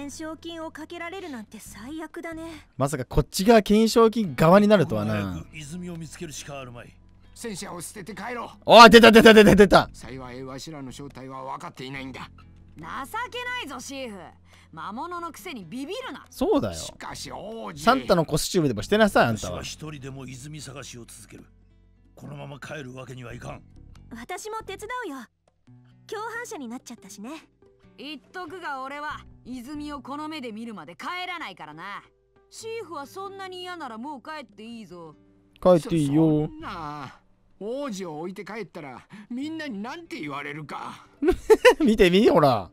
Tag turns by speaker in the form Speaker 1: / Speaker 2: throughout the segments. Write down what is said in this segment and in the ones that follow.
Speaker 1: 懸賞金をかけられるなんて最悪だね。
Speaker 2: まさかこっちが懸賞金側になるとはな。
Speaker 3: 泉を見つけるしかあるまい。
Speaker 4: 戦車を捨てて帰ろう。
Speaker 2: おい出た出た出た出た
Speaker 4: 幸いわしらの正体は分かっていないんだ。
Speaker 5: 情けないぞシーフ。魔物のくせにビビるな。
Speaker 2: そうだよ。
Speaker 4: しかし王子。
Speaker 2: サンタのコスチュームでもしてなさいあんたは
Speaker 3: 一人でも泉探しを続ける。このまま帰るわけにはいかん。
Speaker 1: 私も手伝うよ。共犯者になっちゃったしね
Speaker 5: 言っとくが俺は泉をこの目で見るまで帰らないからな。シーフはそんなに嫌ならもう帰っていいぞ。
Speaker 2: 帰っていいよ。
Speaker 4: そんな王子を置いて帰ったらみんなに何て言われるか。
Speaker 2: 見てみほら。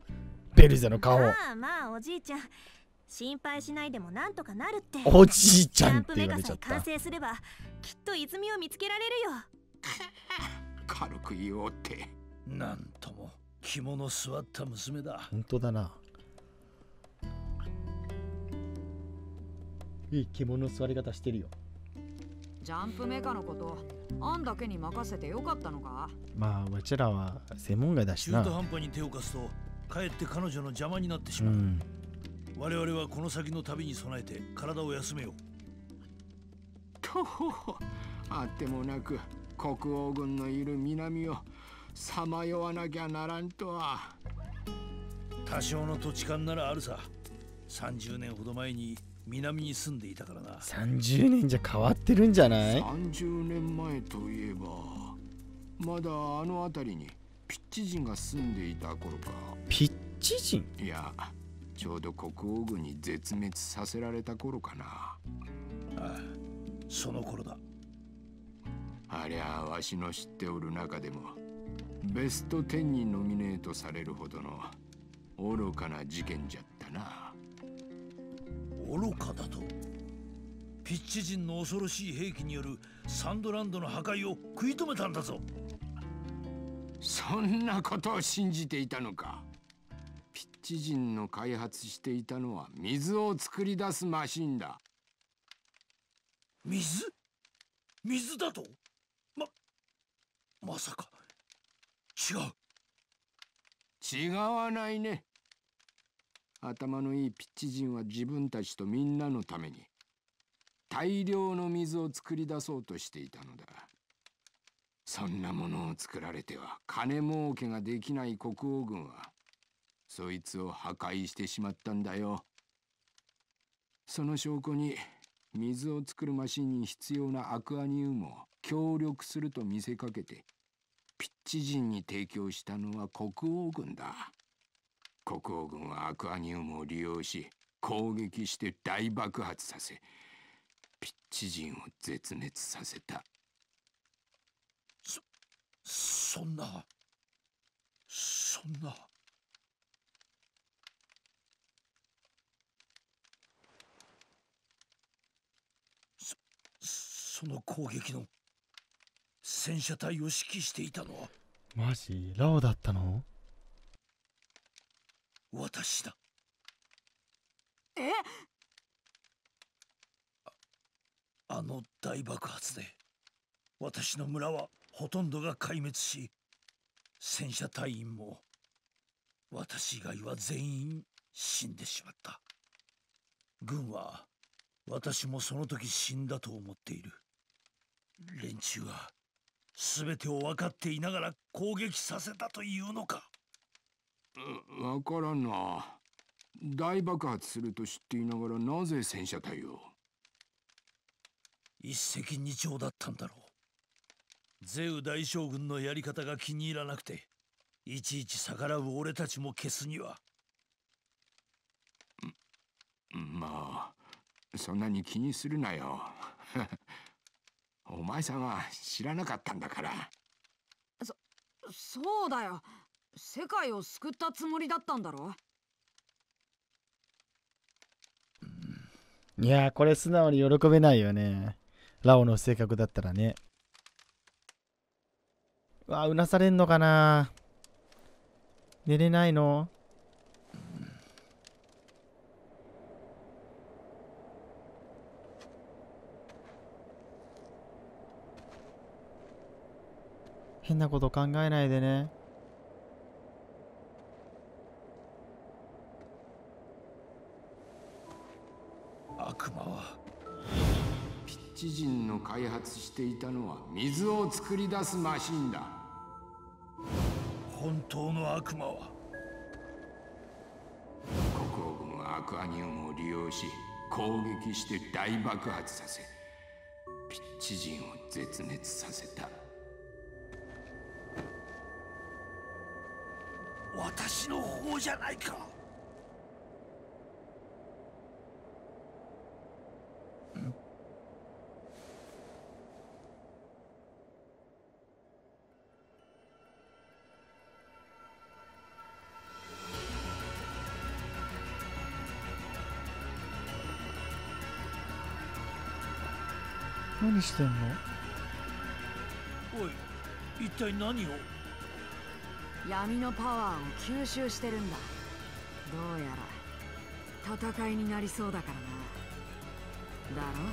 Speaker 2: ベルゼの顔。
Speaker 1: まあまあおじいちゃん。心配しないでもなんとかなるって。
Speaker 2: おじいちゃんって
Speaker 1: キャンプメ
Speaker 2: 言われちゃった。
Speaker 1: カさえ完成すればきっと泉を見つけられるよ。
Speaker 4: 軽く言おうって。
Speaker 3: なんとも肝の座った娘だ。
Speaker 2: 本当だな。いい肝の座り方してるよ。
Speaker 5: ジャンプメカのことあんだけに任せてよかったのか？
Speaker 2: まあうちらは専門外だしな。
Speaker 3: 中途半端に手を貸すとかえって彼女の邪魔になってしまう、
Speaker 2: うん。
Speaker 3: 我々はこの先の旅に備えて体を休めよう。
Speaker 4: とあってもなく国王軍のいる南をさまよわなきゃならんとは。
Speaker 3: 多少の土地勘ならあるさ。30年ほど前に南に住んでいたからな。
Speaker 2: 30年じゃ変わってるんじゃない
Speaker 4: ？30年前といえばまだあの辺りにピッチ人が住んでいた頃か。
Speaker 2: ピッチ人？
Speaker 4: いやちょうど国王軍に絶滅させられた頃かな。
Speaker 3: ああその頃だ。
Speaker 4: ありゃわしの知っておる中でもベスト10にノミネートされるほどの愚かな事件じゃったな。
Speaker 3: 愚かだと？ピッチ人の恐ろしい兵器によるサンドランドの破壊を食い止めたんだぞ。
Speaker 4: そんなことを信じていたのか。ピッチ人の開発していたのは水を作り出すマシンだ。
Speaker 3: 水？水だと？ままさか違う。
Speaker 4: 違わないね。頭のいいピッチ人は自分たちとみんなのために大量の水を作り出そうとしていたのだ。そんなものを作られては金儲けができない国王軍はそいつを破壊してしまったんだよ。その証拠に水を作るマシンに必要なアクアニウムを協力すると見せかけてピッチ人に提供したのは国王軍だ。国王軍はアクアニウムを利用し攻撃して大爆発させピッチ人を絶滅させた。
Speaker 3: そんなそんな。そその攻撃の戦車隊を指揮していたのは？
Speaker 2: マジ？ラオだったの？
Speaker 3: 私だ。
Speaker 5: え？
Speaker 3: あの大爆発で私の村はほとんどが壊滅し戦車隊員も私以外は全員死んでしまった。軍は私もその時死んだと思っている。連中は全てを分かっていながら攻撃させたというのか。
Speaker 4: わからんな。大爆発すると知っていながらなぜ戦車隊を
Speaker 3: 一石二鳥だったんだろう。ゼウ大将軍のやり方が気に入らなくていちいち逆らう俺たちも消すには。
Speaker 4: まあそんなに気にするなよお前さんは知らなかったんだから。
Speaker 5: そうだよ。世界を救ったつもりだったんだろ？
Speaker 2: いやーこれ素直に喜べないよね。ラオの性格だったらね。うわうなされんのかな。寝れないの？変なこと考えないでね。
Speaker 4: 悪魔はピッチ人の開発していたのは水を作り出すマシンだ。
Speaker 3: 本当の悪魔は。
Speaker 4: 国王軍はアクアニウムを利用し攻撃して大爆発させピッチ人を絶滅させた。
Speaker 3: 私の方じゃないか。
Speaker 2: 何してんの？
Speaker 3: おい一体何を？
Speaker 5: 闇のパワーを吸収してるんだ。どうやら戦いになりそうだからな。だろ？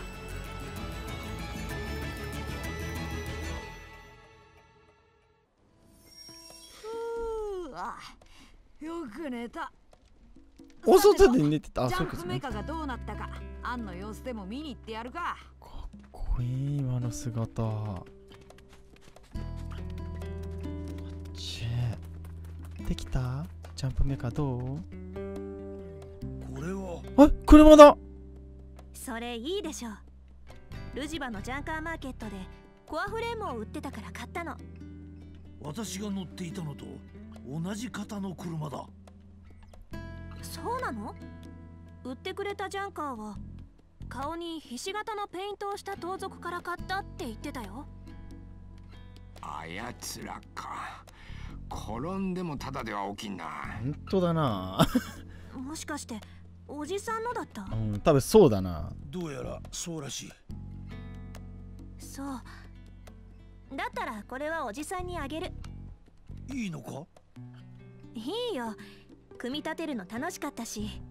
Speaker 5: ふうあよく寝た。
Speaker 2: お外で寝てた？あ
Speaker 5: ジャンプメカがどうなったかアンの様子でも見に行ってやるか。
Speaker 2: かっこいい今の姿できた？ジャンプメカどう？
Speaker 3: これは。
Speaker 2: あ車だ！
Speaker 1: それいいでしょルジバのジャンカーマーケットでコアフレームを売ってたから買ったの。
Speaker 3: 私が乗っていたのと同じ型の車だ。
Speaker 1: そうなの？売ってくれたジャンカーは顔にひし形のペイントをした盗賊から買ったって言ってたよ。
Speaker 4: あやつらか転んでもただでは起きんな。
Speaker 2: 本当だな。
Speaker 1: もしかしておじさんのだった？
Speaker 2: うん多分そうだな。
Speaker 3: どうやらそうらしい。
Speaker 1: そう。だったらこれはおじさんにあげる。
Speaker 3: いいのか？
Speaker 1: いいよ。組み立てるの楽しかったし。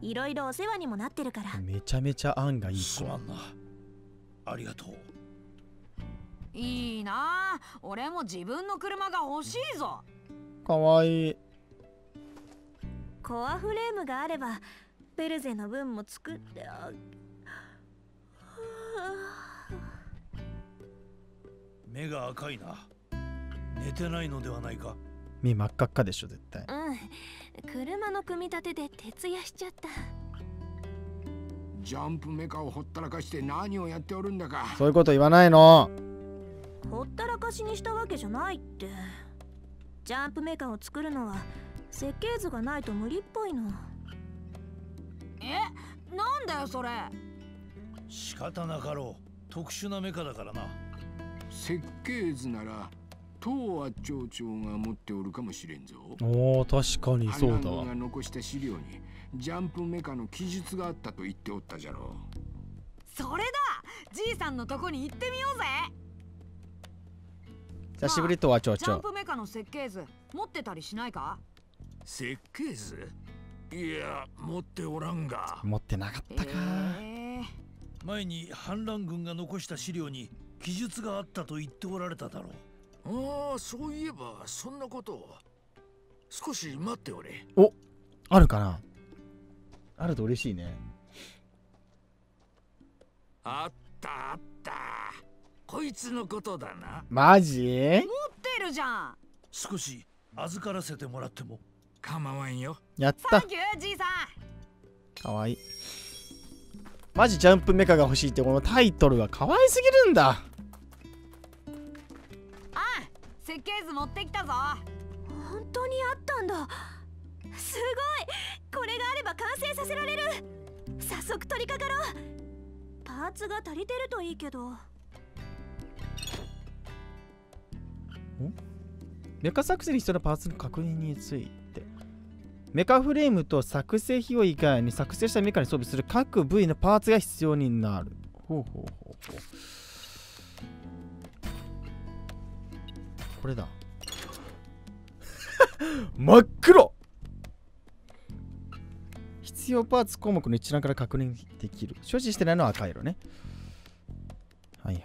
Speaker 1: いろいろお世話にもなってるから。
Speaker 2: めちゃめちゃ案がいい子。
Speaker 3: すまんな。ありがとう
Speaker 5: いいな。あ俺も自分の車が欲しいぞ。
Speaker 2: かわいい。
Speaker 1: コアフレームがあればベルゼの分も作ってあ
Speaker 3: 目が赤いな。寝てないのではないか。
Speaker 2: 目真っ赤っかでしょ絶対。
Speaker 1: うん。車の組み立てで徹夜しちゃった。
Speaker 4: ジャンプメカをほったらかして何をやっておるんだか。
Speaker 2: そういうこと言わないの
Speaker 1: ほったらかしにしたわけじゃないって。ジャンプメカを作るのは設計図がないと無理っぽいの。
Speaker 5: え？なんだよそれ。
Speaker 3: 仕方なかろう。特殊なメカだからな。
Speaker 4: 設計図なら東亜町長が持っておるかもしれんぞ。
Speaker 2: おー確かにそうだ
Speaker 4: が残した資料にジャンプメカの記述があったと言っておったじゃろ
Speaker 5: それだ。じいさんのとこに行ってみようぜ
Speaker 2: 久しぶりとはちょ
Speaker 5: ジャン
Speaker 2: ちょ
Speaker 5: プメカの設計図持ってたりしないか？
Speaker 3: 設計図？いや持っておらんが。
Speaker 2: 持ってなかったか、
Speaker 5: え
Speaker 3: 前に反乱軍が残した資料に記述があったと言っておられただろう。ああそういえばそんなこと。を少し待っておれ。
Speaker 2: あるかな。あると嬉しいね。
Speaker 3: あったあったこいつのことだな。
Speaker 2: マジ？
Speaker 5: 持ってるじゃん。
Speaker 3: 少し預からせてもらっても。
Speaker 4: 構わんよ。
Speaker 2: やった。
Speaker 5: サンキューじいさん。
Speaker 2: かわいい。マジジャンプメカが欲しいってこのタイトルが可愛すぎるんだ。
Speaker 5: あ設計図持ってきたぞ。
Speaker 1: 本当にあったんだ。すごい。これがあれば完成させられる。早速取り掛かろう。パーツが足りてるといいけど
Speaker 2: メカ作成に必要なパーツの確認について。メカフレームと作成費用以外に作成したメカに装備する各部位のパーツが必要になる。ほうほうほうほう。これだ。真っ黒。必要パーツ項目の一覧から確認できる。所持してないのは赤色ね。はいはい。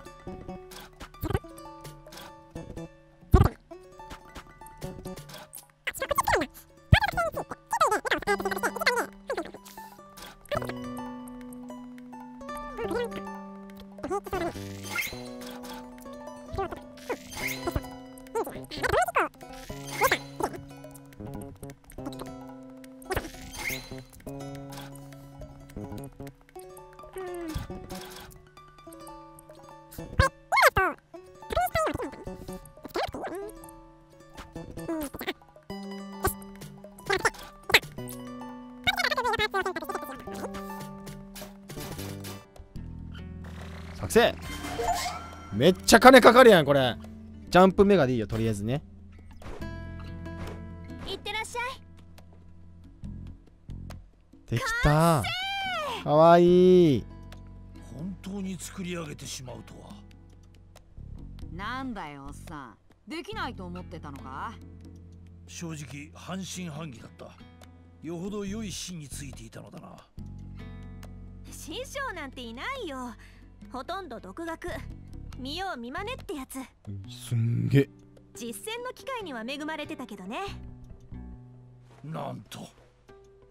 Speaker 2: 作成めっちゃ金かかるやんこれ。ジャンプメガでいいよとりあえずね。
Speaker 1: いってらっしゃい。
Speaker 2: できた。かわいい。
Speaker 3: 本当に作り上げてしまうとは
Speaker 5: なんだよおっさん。できないと思ってたのか？
Speaker 3: 正直半信半疑だった。よほど良い芯についていたのだな。
Speaker 1: 師匠なんていないよ。ほとんど独学。見よう見まねってやつ。
Speaker 2: すんげえ。
Speaker 1: 実践の機会には恵まれてたけどね。
Speaker 3: なんと。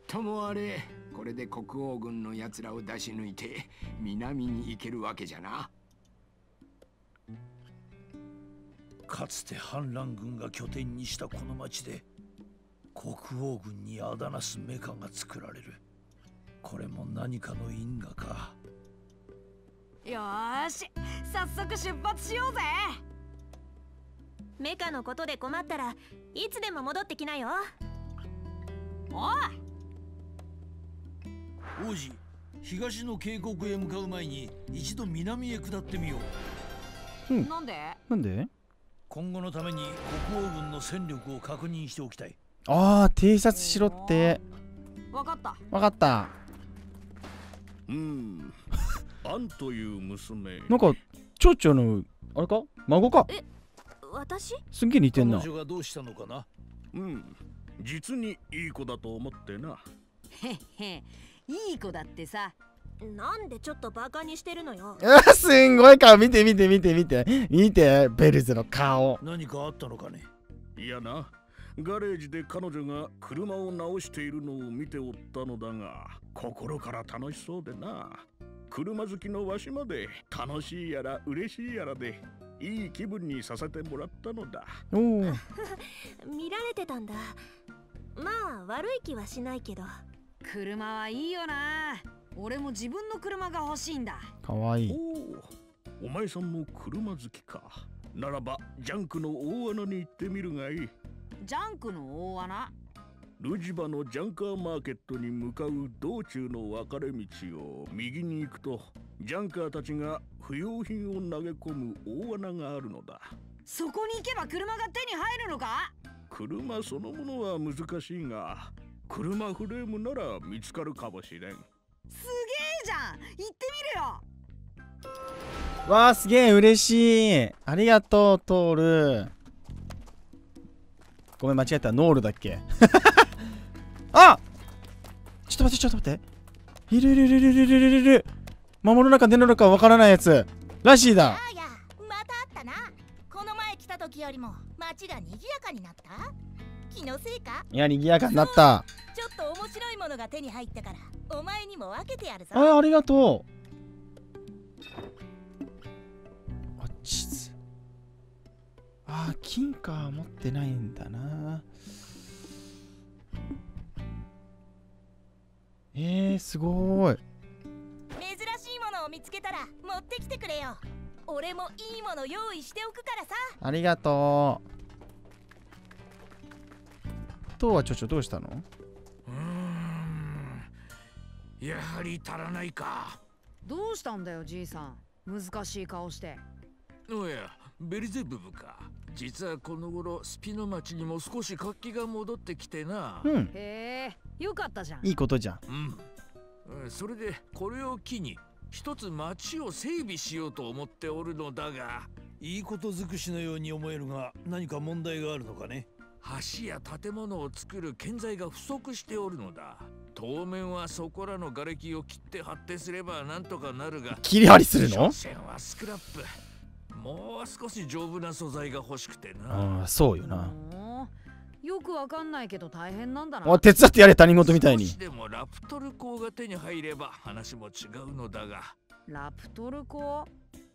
Speaker 4: ともあれこれで国王軍のやつらを出し抜いて南に行けるわけじゃな
Speaker 3: かつて反乱軍が拠点にしたこの町で国王軍にあだなすメカが作られる。これも何かの因果か。
Speaker 5: よーし早速出発しようぜ。
Speaker 1: メカのことで困ったらいつでも戻ってきなよ。
Speaker 5: おい。
Speaker 3: 王子東の渓谷へ向かう前に一度南へ下ってみよう。
Speaker 5: なんで？
Speaker 2: なんで？
Speaker 3: 今後のために国王軍の戦力を確認しておきたい。
Speaker 2: ああ偵察しろって。
Speaker 5: わかった。
Speaker 2: わかった。
Speaker 6: うん。アンという娘。
Speaker 2: なんか蝶々のあれか？孫か？
Speaker 1: 私？
Speaker 2: すんげえ似てんな。
Speaker 3: 彼女がどうしたのかな？
Speaker 6: うん。実にいい子だと思ってな。
Speaker 5: へっへいい子だってさ
Speaker 1: なんでちょっとバカにしてるのよ。
Speaker 2: あ すんごい顔見て見て見て見て。見てベルズの顔。
Speaker 3: 何かあったのかね？
Speaker 6: いやな。ガレージで彼女が車を直しているのを見ておったのだが、心から楽しそうでな。車好きのわしまで楽しいやら嬉しいやらでいい気分にさせてもらったのだ。
Speaker 2: おお
Speaker 1: 見られてたんだ。まあ悪い気はしないけど。
Speaker 5: 車はいいよな俺も自分の車が欲しいんだ。
Speaker 2: かわいい。
Speaker 6: おお、お前さんも車好きか。ならば、ジャンクの大穴に行ってみるがいい。
Speaker 5: ジャンクの大穴？
Speaker 6: ルジバのジャンカーマーケットに向かう道中の分かれ道を右に行くとジャンカーたちが不要品を投げ込む大穴があるのだ。
Speaker 5: そこに行けば車が手に入るのか？
Speaker 6: 車そのものは難しいが車フレームなら見つかるかもしれん
Speaker 5: すげえじゃん。行ってみるよ。
Speaker 2: わあすげえ嬉しい。ありがとうトール。ごめん間違えた。ノールだっけ？あちょっと待ってちょっと待って。いるいるいるいるいるいるいる。魔物の中出るのかわからないやつ。らしいだ。
Speaker 7: あやまたあったな。この前来た時よりも街が賑やかになった？気のせいか？
Speaker 2: いや賑やかになった。
Speaker 7: ちょっと面白いものが手に入ったからお前にも分けてやるぞ。
Speaker 2: あありがとう。あ地図あ金貨は持ってないんだな。えー、すごい。
Speaker 7: 珍しいものを見つけたら持ってきてくれよ。俺もいいもの用意しておくからさ。
Speaker 2: ありがとうとうはちょちょどうしたの？
Speaker 3: うーん。やはり足らないか。
Speaker 5: どうしたんだよじいさん。難しい顔して。
Speaker 8: おやベルゼブブか。実はこの頃スピの町にも少し活気が戻ってきてな。
Speaker 2: うん。
Speaker 5: へえよかったじゃん。
Speaker 2: いいことじゃん
Speaker 8: うん、うん。それでこれを機に一つ町を整備しようと思っておるのだが。
Speaker 3: いいこと尽くしのように思えるが何か問題があるのかね
Speaker 8: 橋や建物を作る建材が不足しておるのだ。当面はそこらの瓦礫を切って発展すればなんとかなるが
Speaker 2: 切り張りするの？
Speaker 8: 所詮はスクラップ。もう少し丈夫な素材が欲しくてな。
Speaker 2: ああそうよな。
Speaker 5: よくわかんないけど大変なんだな。
Speaker 2: お手伝ってやれ他人事みたいに。
Speaker 8: 少しでもラプトル鋼が手に入れば話も違うのだが。
Speaker 5: ラプトル鋼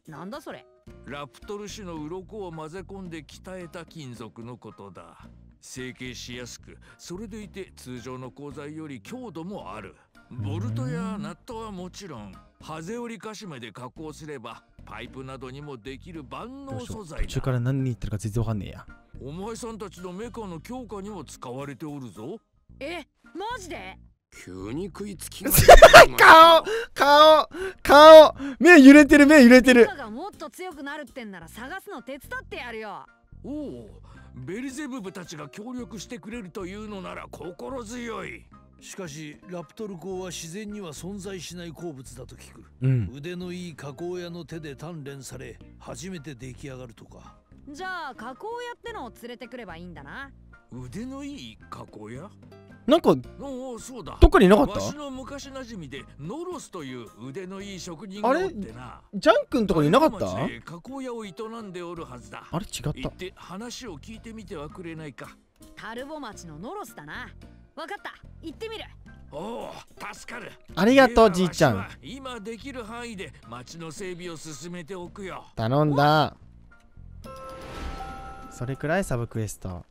Speaker 5: なんだそれ
Speaker 3: ラプトル種の鱗を混ぜ込んで鍛えた金属のことだ。成形しやすくそれでいて通常の鋼材より強度もある。ボルトやナットはもちろんハゼ折りカシメで加工すればパイプなどにもできる万能素材だ。
Speaker 2: 途中から何言ってるか全然わかんねえや。
Speaker 3: お前さんたちのメカの強化にも使われておるぞ。
Speaker 5: えマジで？
Speaker 4: 急に食いつきが
Speaker 2: 顔顔顔。目揺れてる目揺れてる。
Speaker 5: がもっと強くなるってんなら探すの手伝ってやるよ。
Speaker 3: おおベリゼブブたちが協力してくれるというのなら心強い。
Speaker 9: しかしラプトル鋼は自然には存在しない鉱物だと聞く。
Speaker 2: うん。
Speaker 9: 腕のいい加工屋の手で鍛錬され初めて出来上がるとか。
Speaker 5: じゃあ加工やってのを連れてくればいいんだな。
Speaker 3: 腕のいい加工や
Speaker 2: なんか
Speaker 3: おおそうだ。
Speaker 2: どっかにいなかっ
Speaker 3: た？の昔なじみでノロスという腕のいい職人
Speaker 2: あれ
Speaker 3: がおってな。
Speaker 2: ジャン君とかにいなかった？
Speaker 3: 加工屋を営んでおるはずだ。
Speaker 2: あれ？違った。
Speaker 3: 行って話を聞いてみてはくれないか。
Speaker 5: タルボ町のノロスだな。わかった。行ってみる。
Speaker 3: おお助かる。
Speaker 2: ありがとうじいちゃん。
Speaker 3: 今できる範囲で町の整備を進めておくよ。
Speaker 2: 頼んだ。それくらいサブクエスト